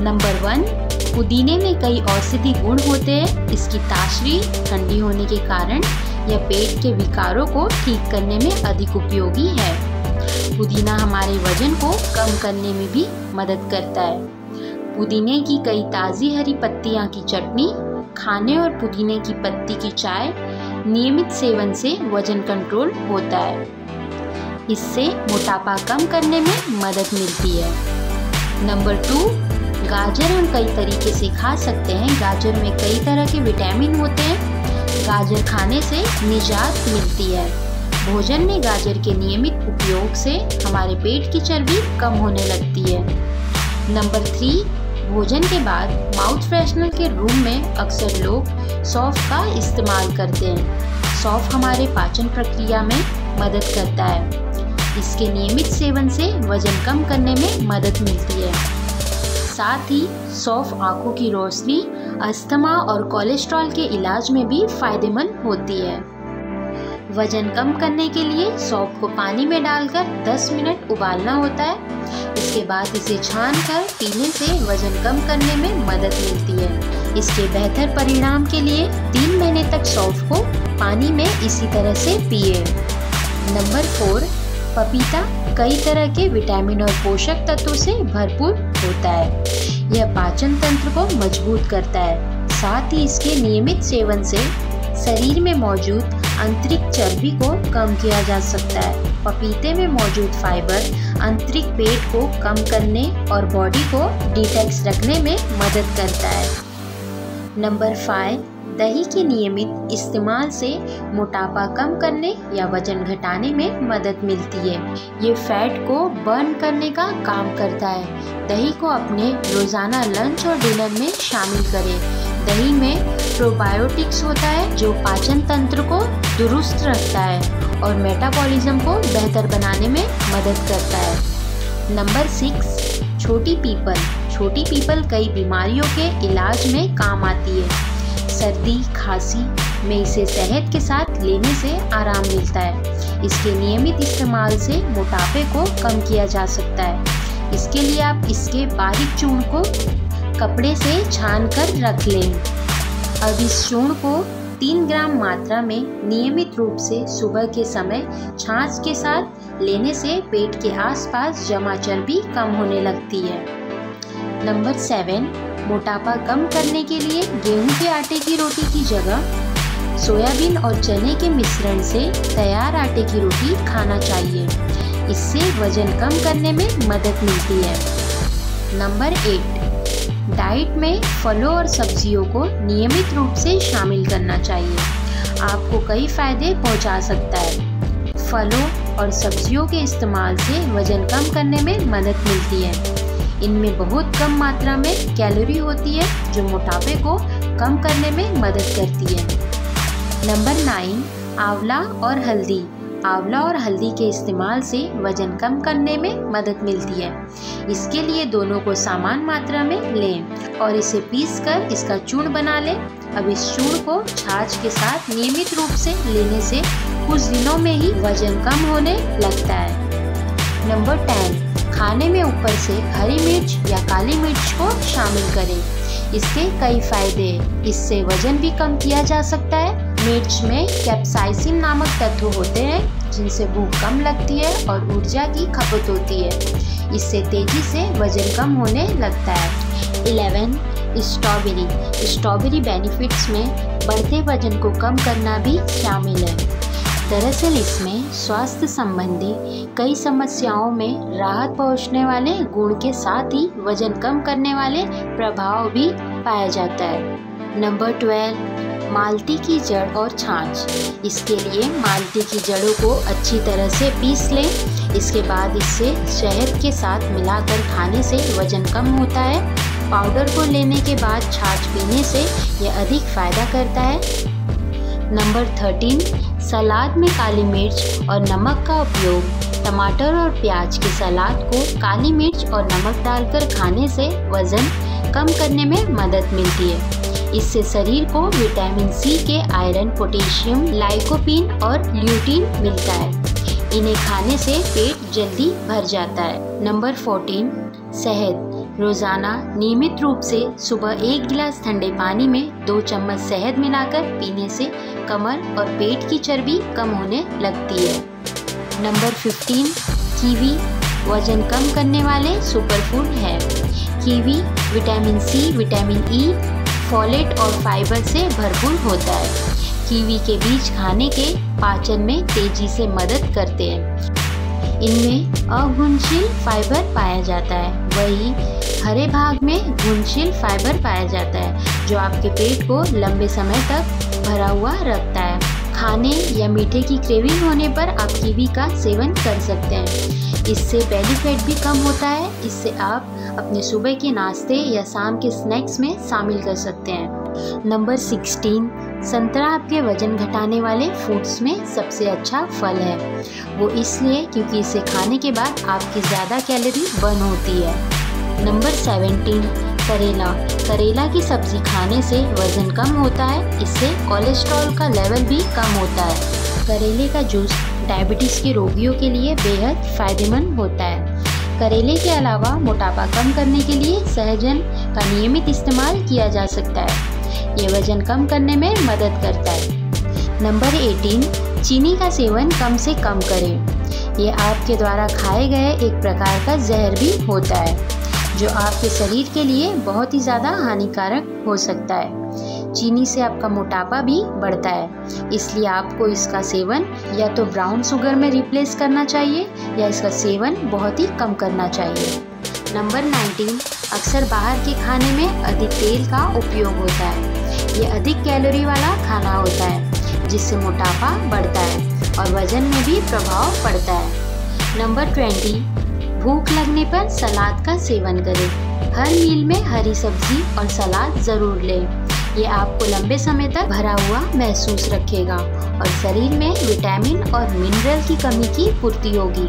Number one, पुदीने में कई औषधि गुण होते हैं। इसकी ताशरी ठंडी होने के कारण यह पेट के विकारों को ठीक करने में अधिक उपयोगी है। पुदीना हमारे वज़न को कम करने में भी मदद करता है। पुदीने की कई ताज़ी हरी पत्तियाँ की चटनी, खाने और पुदीने की पत्ती की चाय नियमित सेवन से वज़न कंट्रोल होता है। इससे मोटापा कम करने में मदद मिलती है। नंबर टू गाजर हम कई तरीके से खा सकते हैं। गाजर में कई तरह के विटामिन होते हैं। गाजर खाने से निजात मिलती है। भोजन में गाजर के नियमित उपयोग से हमारे पेट की चर्बी कम होने लगती है। नंबर थ्री, भोजन के बाद माउथ फ्रेशनर के रूम में अक्सर लोग सौफ का इस्तेमाल करते हैं। सौफ हमारे पाचन प्रक्रिया में मदद करता है। इसके नियमित सेवन से वज़न कम करने में मदद मिलती है। साथ ही सौफ आँखों की रोशनी, अस्थमा और कोलेस्ट्रॉल के इलाज में भी फ़ायदेमंद होती है। वज़न कम करने के लिए सौंफ को पानी में डालकर 10 मिनट उबालना होता है। इसके बाद इसे छान कर पीने से वज़न कम करने में मदद मिलती है। इसके बेहतर परिणाम के लिए तीन महीने तक सौंफ को पानी में इसी तरह से पिए। नंबर फोर, पपीता कई तरह के विटामिन और पोषक तत्वों से भरपूर होता है। यह पाचन तंत्र को मज़बूत करता है। साथ ही इसके नियमित सेवन से शरीर में मौजूद आंतरिक चर्बी को कम किया जा सकता है। पपीते में मौजूद फाइबर आंतरिक पेट को कम करने और बॉडी को डिटेक्स रखने में मदद करता है। नंबर फाइव दही के नियमित इस्तेमाल से मोटापा कम करने या वज़न घटाने में मदद मिलती है। ये फैट को बर्न करने का काम करता है। दही को अपने रोज़ाना लंच और डिनर में शामिल करें। दही में प्रोबायोटिक्स होता है, जो पाचन तंत्र को दुरुस्त रखता है और मेटाबॉलिज्म को बेहतर बनाने में मदद करता है। नंबर सिक्स, छोटी पीपल। छोटी पीपल कई बीमारियों के इलाज में काम आती है। सर्दी, खांसी में इसे शहद के साथ लेने से आराम मिलता है। इसके नियमित इस्तेमाल से मोटापे को कम किया जा सकता है। इसके लिए आप इसके बारीक चूर्ण को कपड़े से छान कर रख लें। अब इस चूर्ण को तीन ग्राम मात्रा में नियमित रूप से सुबह के समय छाछ के साथ लेने से पेट के आसपास जमा चर्बी कम होने लगती है। नंबर सेवन मोटापा कम करने के लिए गेहूँ के आटे की रोटी की जगह सोयाबीन और चने के मिश्रण से तैयार आटे की रोटी खाना चाहिए। इससे वज़न कम करने में मदद मिलती है। नंबर एट डाइट में फलों और सब्जियों को नियमित रूप से शामिल करना चाहिए। आपको कई फ़ायदे पहुँचा सकता है। फलों और सब्जियों के इस्तेमाल से वज़न कम करने में मदद मिलती है। इनमें बहुत कम मात्रा में कैलोरी होती है, जो मोटापे को कम करने में मदद करती है। नंबर नाइन, आंवला और हल्दी। आंवला और हल्दी के इस्तेमाल से वज़न कम करने में मदद मिलती है। इसके लिए दोनों को समान मात्रा में लें और इसे पीस कर इसका चूर्ण बना लें। अब इस चूर्ण को छाछ के साथ नियमित रूप से लेने से कुछ दिनों में ही वज़न कम होने लगता है। नंबर टेन खाने में ऊपर से हरी मिर्च या काली मिर्च को शामिल करें। इसके कई फ़ायदे इससे वज़न भी कम किया जा सकता है। मिर्च में कैप्साइसिन नामक तत्व होते हैं, जिनसे भूख कम लगती है और ऊर्जा की खपत होती है। इससे तेज़ी से वज़न कम होने लगता है। Eleven, strawberry. स्ट्रॉबेरी बेनिफिट्स में बढ़ते वज़न को कम करना भी शामिल है। दरअसल इसमें स्वास्थ्य संबंधी कई समस्याओं में राहत पहुँचने वाले गुण के साथ ही वज़न कम करने वाले प्रभाव भी पाया जाता है। नंबर ट्वेल्व, मालती की जड़ और छाछ। इसके लिए मालती की जड़ों को अच्छी तरह से पीस लें। इसके बाद इसे शहद के साथ मिलाकर खाने से वज़न कम होता है। पाउडर को लेने के बाद छाछ पीने से यह अधिक फ़ायदा करता है। नंबर थर्टीन सलाद में काली मिर्च और नमक का उपयोग टमाटर और प्याज के सलाद को काली मिर्च और नमक डालकर खाने से वज़न कम करने में मदद मिलती है। इससे शरीर को विटामिन सी के आयरन, पोटेशियम, लाइकोपिन और ल्यूटीन मिलता है। इन्हें खाने से पेट जल्दी भर जाता है। नंबर फोर्टीन शहद। रोज़ाना नियमित रूप से सुबह एक गिलास ठंडे पानी में दो चम्मच शहद मिलाकर पीने से कमर और पेट की चर्बी कम होने लगती है। नंबर 15 कीवी वज़न कम करने वाले सुपरफूड है। Kiwi vitamin C, vitamin E, folate और फाइबर से भरपूर होता है। कीवी के बीज खाने के पाचन में तेज़ी से मदद करते हैं। इनमें अघुलनशील फाइबर पाया जाता है। वही हरे भाग में घुलनशील फाइबर पाया जाता है, जो आपके पेट को लंबे समय तक भरा हुआ रखता है। खाने या मीठे की क्रेविंग होने पर आप कीवी का सेवन कर सकते हैं। इससे बेली फैट भी कम होता है। इससे आप अपने सुबह के नाश्ते या शाम के स्नैक्स में शामिल कर सकते हैं। नंबर 16 संतरा आपके वज़न घटाने वाले फूड्स में सबसे अच्छा फल है। वो इसलिए क्योंकि इसे खाने के बाद आपकी ज़्यादा कैलोरी बर्न होती है। नंबर सेवेंटीन करेला। करेला की सब्ज़ी खाने से वज़न कम होता है, इससे कोलेस्ट्रॉल का लेवल भी कम होता है। करेले का जूस डायबिटीज़ के रोगियों के लिए बेहद फ़ायदेमंद होता है। करेले के अलावा मोटापा कम करने के लिए सहजन का नियमित इस्तेमाल किया जा सकता है। ये वज़न कम करने में मदद करता है। नंबर 18 चीनी का सेवन कम से कम करें। ये आपके द्वारा खाए गए एक प्रकार का जहर भी होता है, जो आपके शरीर के लिए बहुत ही ज़्यादा हानिकारक हो सकता है। चीनी से आपका मोटापा भी बढ़ता है, इसलिए आपको इसका सेवन या तो ब्राउन शुगर में रिप्लेस करना चाहिए या इसका सेवन बहुत ही कम करना चाहिए। नंबर 19 अक्सर बाहर के खाने में अधिक तेल का उपयोग होता है। ये अधिक कैलोरी वाला खाना होता है, जिससे मोटापा बढ़ता है और वज़न में भी प्रभाव पड़ता है। नंबर ट्वेंटी, भूख लगने पर सलाद का सेवन करें। हर मील में हरी सब्ज़ी और सलाद ज़रूर लें। ये आपको लंबे समय तक भरा हुआ महसूस रखेगा और शरीर में विटामिन और मिनरल की कमी की पूर्ति होगी।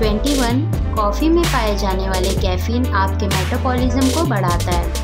21 कॉफ़ी में पाए जाने वाले कैफीन आपके मेटाबॉलिज्म को बढ़ाता है।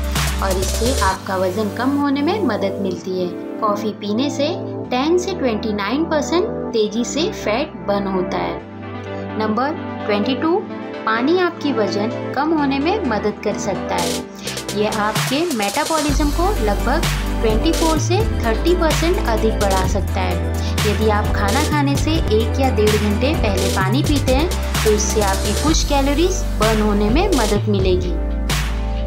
और इससे आपका वज़न कम होने में मदद मिलती है। कॉफ़ी पीने से 10 से 29 परसेंट तेज़ी से फैट बर्न होता है। नंबर 22 पानी आपकी वज़न कम होने में मदद कर सकता है। यह आपके मेटाबॉलिज्म को लगभग 24 से 30 परसेंट अधिक बढ़ा सकता है। यदि आप खाना खाने से एक या डेढ़ घंटे पहले पानी पीते हैं तो इससे आपकी कुछ कैलोरीज बर्न होने में मदद मिलेगी।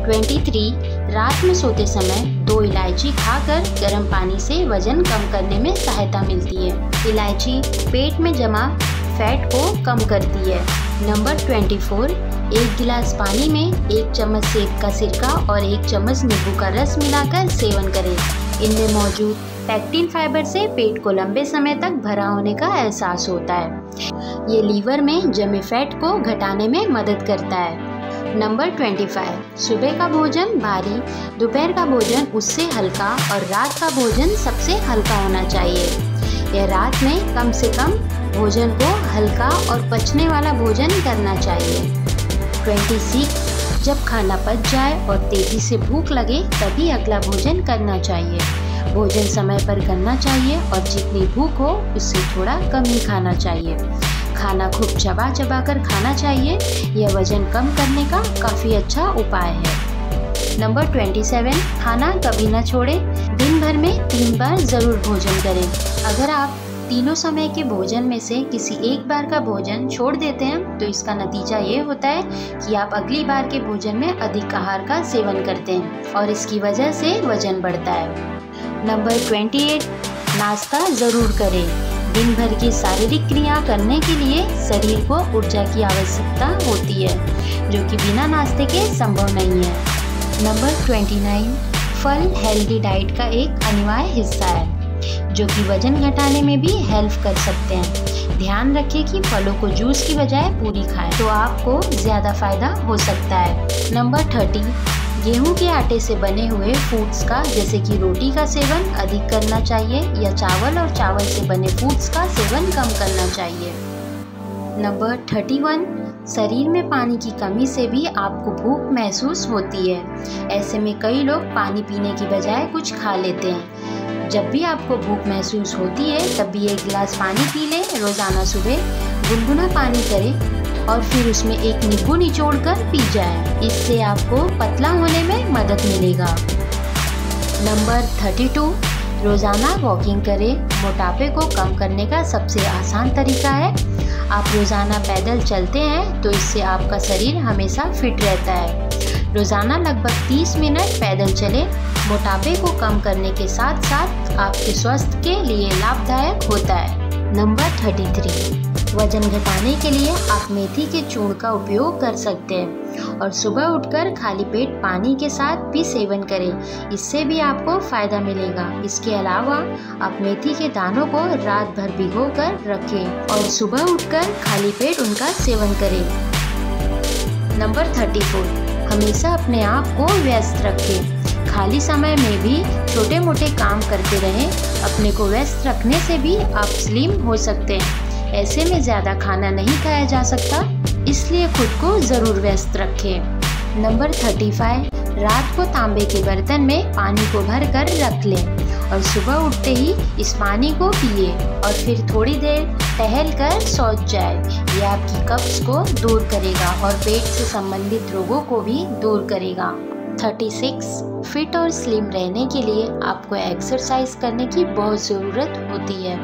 23 रात में सोते समय दो इलायची खाकर गर्म पानी से वज़न कम करने में सहायता मिलती है। इलायची पेट में जमा फैट को कम करती है। नंबर 24 एक गिलास पानी में एक चम्मच सेब का सिरका और एक चम्मच नींबू का रस मिलाकर सेवन करें। इनमें मौजूद पैक्टिन फाइबर से पेट को लंबे समय तक भरा होने का एहसास होता है। ये लीवर में जमे फैट को घटाने में मदद करता है। नंबर 25 सुबह का भोजन भारी, दोपहर का भोजन उससे हल्का और रात का भोजन सबसे हल्का होना चाहिए। यह रात में कम से कम भोजन को हल्का और पचने वाला भोजन करना चाहिए। 26 जब खाना पच जाए और तेज़ी से भूख लगे, तभी अगला भोजन करना चाहिए। भोजन समय पर करना चाहिए और जितनी भूख हो, उससे थोड़ा कम ही खाना चाहिए। खाना खूब चबा चबा कर खाना चाहिए। यह वज़न कम करने का काफ़ी अच्छा उपाय है। नंबर ट्वेंटी सेवन, खाना कभी ना छोड़े। दिन भर में तीन बार ज़रूर भोजन करें। अगर आप तीनों समय के भोजन में से किसी एक बार का भोजन छोड़ देते हैं तो इसका नतीजा ये होता है कि आप अगली बार के भोजन में अधिक आहार का सेवन करते हैं और इसकी वजह से वज़न बढ़ता है। नंबर ट्वेंटी एट, नाश्ता ज़रूर करें। दिन भर की शारीरिक क्रिया करने के लिए शरीर को ऊर्जा की आवश्यकता होती है, जो कि बिना नाश्ते के संभव नहीं है। नंबर ट्वेंटी नाइन, फल हेल्दी डाइट का एक अनिवार्य हिस्सा है, जो कि वज़न घटाने में भी हेल्प कर सकते हैं। ध्यान रखें कि फलों को जूस की बजाय पूरी खाएँ तो आपको ज़्यादा फ़ायदा हो सकता है। नंबर थर्टी गेहूँ के आटे से बने हुए फूड्स का, जैसे कि रोटी का सेवन अधिक करना चाहिए या चावल और चावल से बने फूड्स का सेवन कम करना चाहिए। नंबर थर्टी वन शरीर में पानी की कमी से भी आपको भूख महसूस होती है। ऐसे में कई लोग पानी पीने की बजाय कुछ खा लेते हैं। जब भी आपको भूख महसूस होती है, तब भी एक गिलास पानी पी लें। रोज़ाना सुबह गुनगुना पानी करें। और फिर उसमें एक नींबू निचोड़ कर पी जाए। इससे आपको पतला होने में मदद मिलेगा। नंबर थर्टी टू, रोज़ाना वॉकिंग करें। मोटापे को कम करने का सबसे आसान तरीका है। आप रोज़ाना पैदल चलते हैं तो इससे आपका शरीर हमेशा फिट रहता है। रोज़ाना लगभग 30 मिनट पैदल चले। मोटापे को कम करने के साथ साथ आपके स्वास्थ्य के लिए लाभदायक होता है। नंबर थर्टी थ्री वज़न घटाने के लिए आप मेथी के चूर्ण का उपयोग कर सकते हैं। और सुबह उठकर खाली पेट पानी के साथ भी सेवन करें। इससे भी आपको फ़ायदा मिलेगा। इसके अलावा आप मेथी के दानों को रात भर भिगो कर रखें और सुबह उठकर खाली पेट उनका सेवन करें। Number thirty four. हमेशा अपने आप को व्यस्त रखें। खाली समय में भी छोटे मोटे काम करते रहें। अपने को व्यस्त रखने से भी आप स्लिम हो सकते हैं। ऐसे में ज़्यादा खाना नहीं खाया जा सकता, इसलिए खुद को ज़रूर व्यस्त रखें। नंबर थर्टी फाइव रात को तांबे के बर्तन में पानी को भर कर रख लें और सुबह उठते ही इस पानी को पिए और फिर थोड़ी देर टहल कर सोच जाए। ये आपकी कब्ज को दूर करेगा और पेट से संबंधित रोगों को भी दूर करेगा। 36 फिट और स्लिम रहने के लिए आपको एक्सरसाइज करने की बहुत ज़रूरत होती है।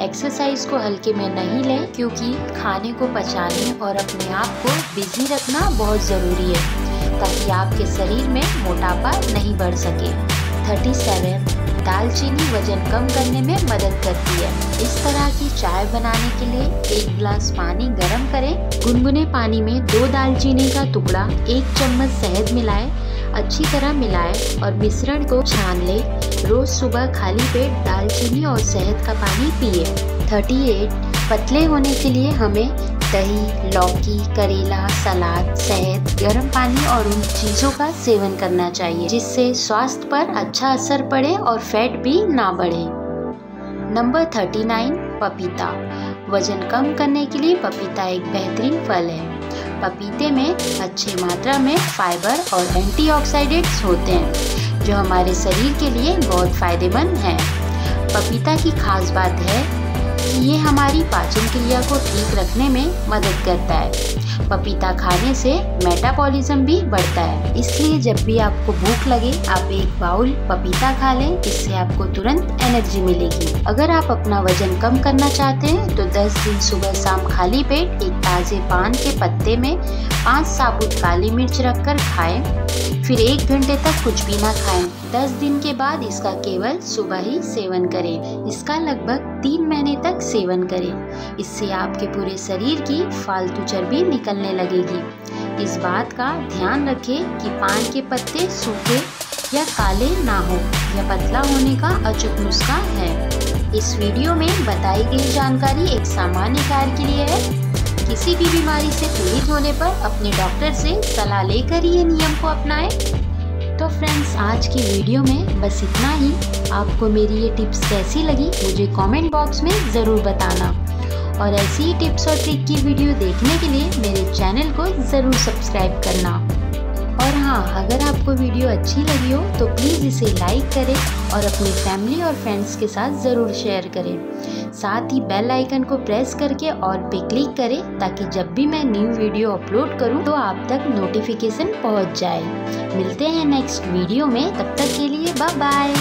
एक्सरसाइज को हल्के में नहीं लें, क्योंकि खाने को पचाने और अपने आप को बिज़ी रखना बहुत ज़रूरी है, ताकि आपके शरीर में मोटापा नहीं बढ़ सके। 37 दालचीनी वज़न कम करने में मदद करती है। इस तरह की चाय बनाने के लिए एक गिलास पानी गर्म करें। गुनगुने पानी में दो दालचीनी का टुकड़ा, एक चम्मच शहद मिलाएँ, अच्छी तरह मिलाएँ और मिश्रण को छान लें। रोज सुबह खाली पेट दालचीनी और शहद का पानी पिए। 38 पतले होने के लिए हमें दही, लौकी, करेला, सलाद, शहद, गर्म पानी और उन चीज़ों का सेवन करना चाहिए, जिससे स्वास्थ्य पर अच्छा असर पड़े और फैट भी ना बढ़े। नंबर 39 पपीता। वज़न कम करने के लिए पपीता एक बेहतरीन फल है। पपीते में अच्छी मात्रा में फाइबर और एंटीऑक्सीडेंट्स होते हैं। जो हमारे शरीर के लिए बहुत फ़ायदेमंद है। पपीता की खास बात है कि ये हमारी पाचन क्रिया को ठीक रखने में मदद करता है। पपीता खाने से मेटाबॉलिज्म भी बढ़ता है। इसलिए जब भी आपको भूख लगे, आप एक बाउल पपीता खा लें, इससे आपको तुरंत एनर्जी मिलेगी। अगर आप अपना वज़न कम करना चाहते हैं तो 10 दिन सुबह शाम खाली पेट एक ताज़े पान के पत्ते में पाँच साबुत काली मिर्च रखकर खाएँ। फिर एक घंटे तक कुछ भी ना खाएँ। दस दिन के बाद इसका केवल सुबह ही सेवन करें। इसका लगभग तीन महीने तक सेवन करें। इससे आपके पूरे शरीर की फालतू चर्बी निकलने लगेगी। इस बात का ध्यान रखें कि पान के पत्ते सूखे या काले ना हो यह पतला होने का अचूक नुस्खा है। इस वीडियो में बताई गई जानकारी एक सामान्य कार्य के लिए है। किसी भी बीमारी से पीड़ित होने पर अपने डॉक्टर से सलाह लेकर ये नियम को अपनाएँ। तो फ्रेंड्स आज की वीडियो में बस इतना ही। आपको मेरी ये टिप्स कैसी लगी, मुझे कमेंट बॉक्स में ज़रूर बताना। और ऐसी ही टिप्स और ट्रिक की वीडियो देखने के लिए मेरे चैनल को ज़रूर सब्सक्राइब करना। और हाँ अगर आपको वीडियो अच्छी लगी हो तो प्लीज़ इसे लाइक करें और अपनी फैमिली और फ्रेंड्स के साथ ज़रूर शेयर करें। साथ ही बेल आइकन को प्रेस करके ऑल पे क्लिक करें, ताकि जब भी मैं न्यू वीडियो अपलोड करूँ तो आप तक नोटिफिकेशन पहुँच जाए। मिलते हैं नेक्स्ट वीडियो में, तब तक के लिए बाय